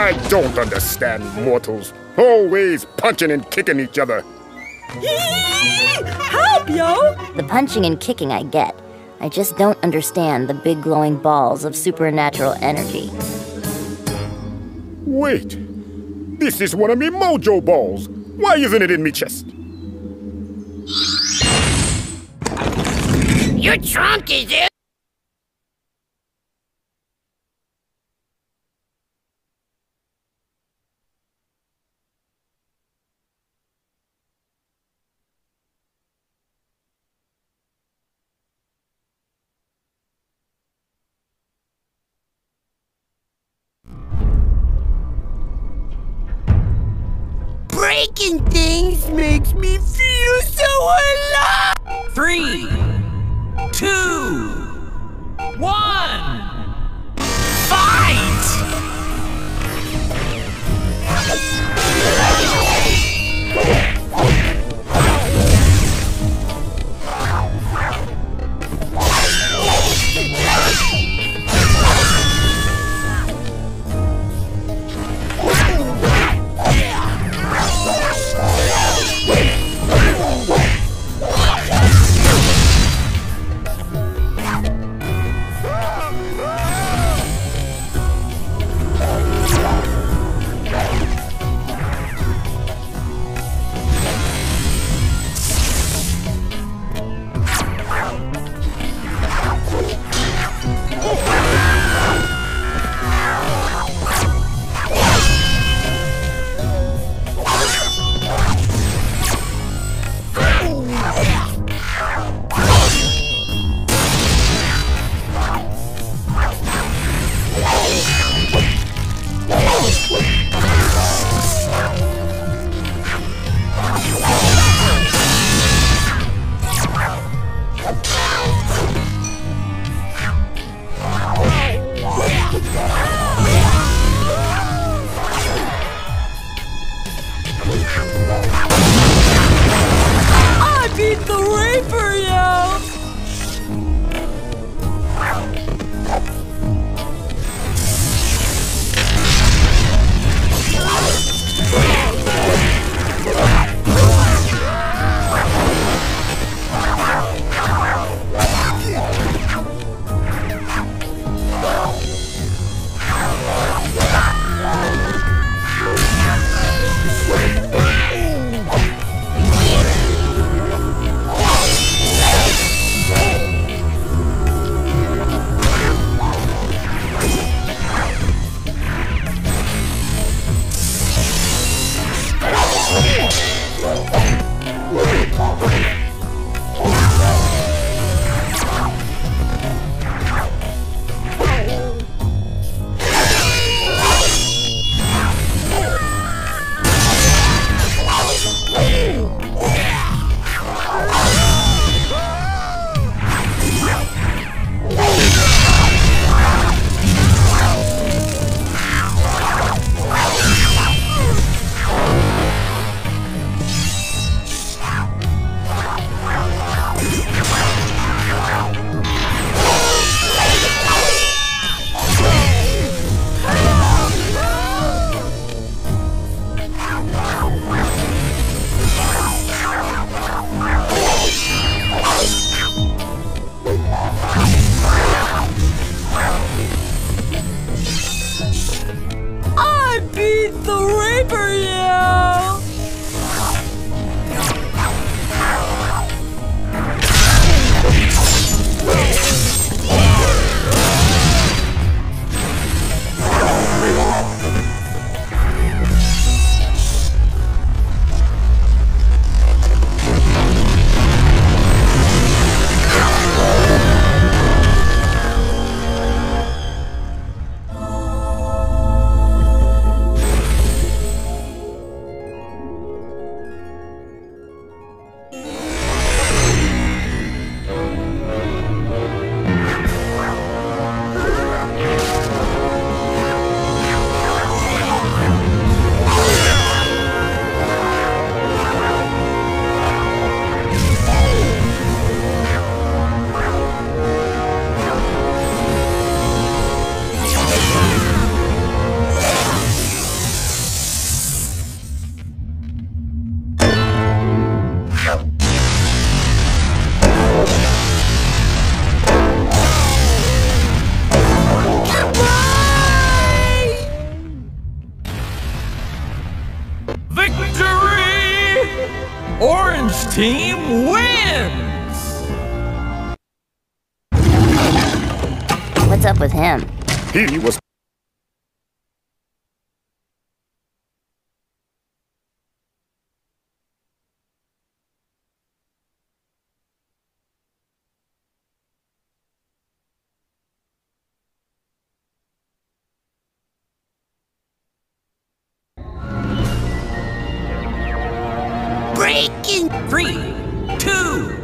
I don't understand mortals. Always punching and kicking each other. Help, yo! The punching and kicking I get. I just don't understand the big glowing balls of supernatural energy. Wait. This is one of me mojo balls. Why isn't it in me chest? Your trunk is Breaking things makes me feel so alive! Three, two, one, beat the rain! Team wins! What's up with him? He was Breaking Three, two!